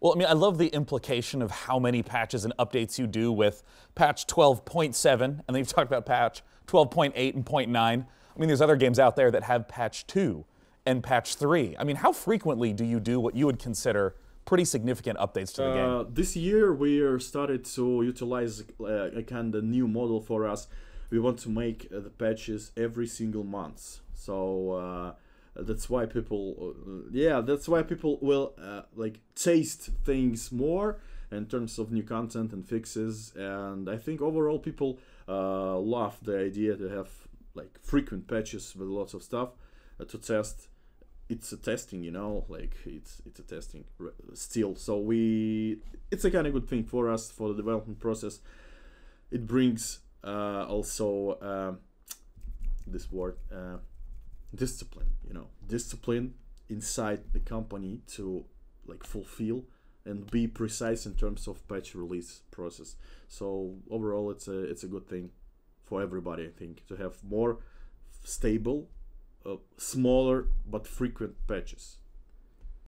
Well, I mean, I love the implication of how many patches and updates you do with patch 12.7, and then you've talked about patch 12.8 and 0.9. I mean, there's other games out there that have patch 2 and patch 3. I mean, how frequently do you do what you would consider pretty significant updates to the Uh, game? this year we started to utilize uh, a kind of new model for us. We want to make uh, the patches every single month. So uh, that's why people, uh, yeah, that's why people will uh, like taste things more in terms of new content and fixes. And I think overall people uh, love the idea to have like frequent patches with lots of stuff to test. It's a testing you know like it's it's a testing still. So we it's a kind of good thing for us for the development process. It brings uh, also uh, this word uh, discipline you know discipline inside the company to like fulfill and be precise in terms of patch release process. So overall it's a it's a good thing for everybody i think to have more stable uh, smaller but frequent patches